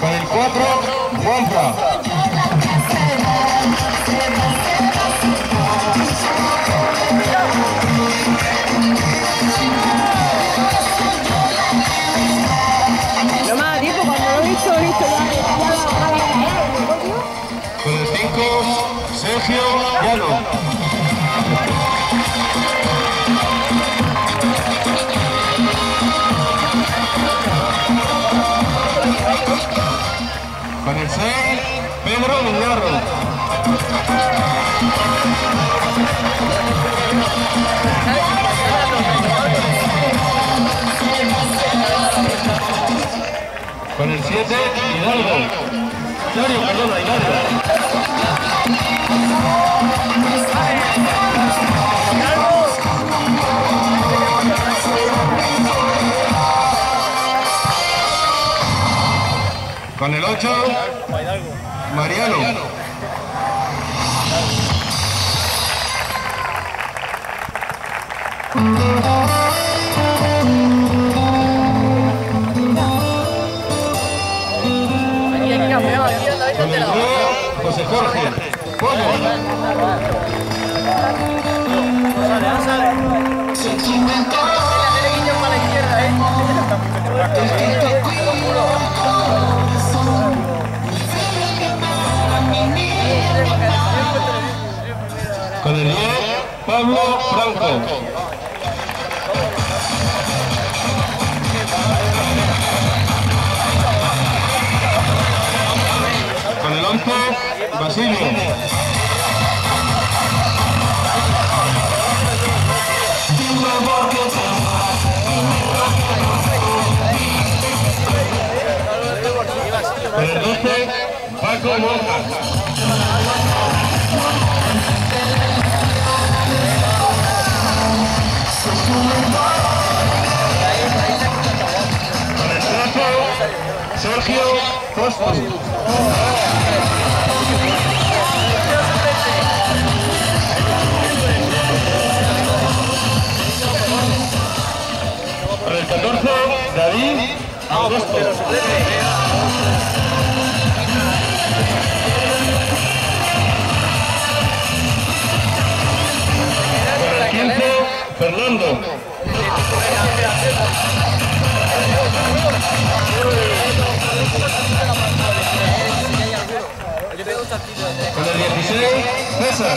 Con el 4, Juanpa. No más, tipo, cuando lo he visto, he visto ya. Con el 5, Sergio Yalo. José Pedro Miñarro. con el 7 Hidalgo. Claro, perdón, Hidalgo. Con el 8, Mariano. Aquí, aquí, campeón, aquí anda, Con el 9, José Jorge. Pollo. Pablo Franco. Con el 11, Basilio. Con el 12, Paco. Sergio Costu. Con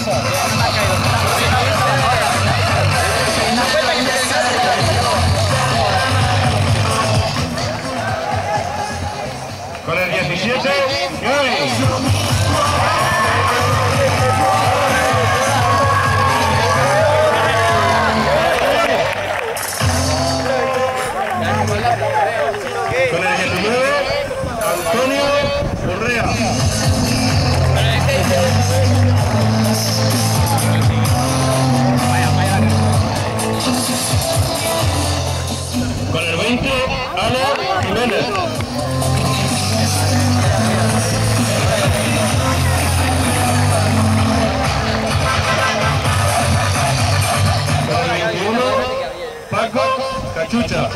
el 17, Gaby. Con el 19, Antonio Urrea. Ana Jiménez. 21, Paco Cachucha.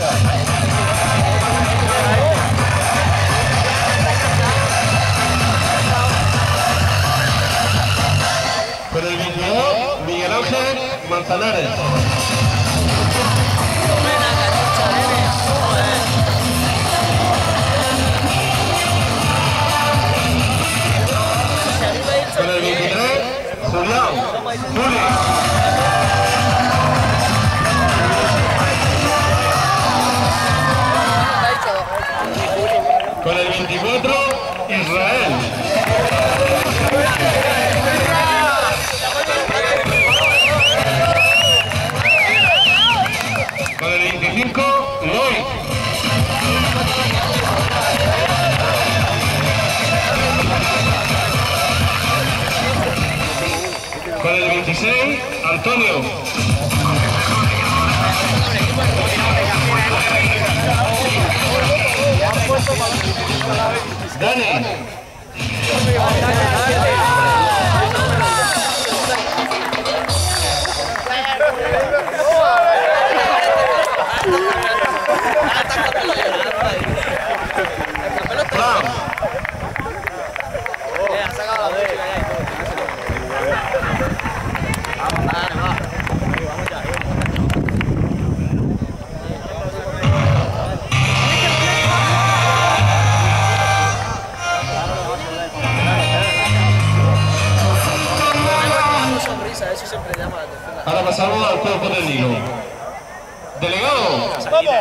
Con el 22, Miguel Ángel Manzanares. 16, Antonio. Dani. La pasamos al cuerpo técnico. Delegado. ¡Vamos!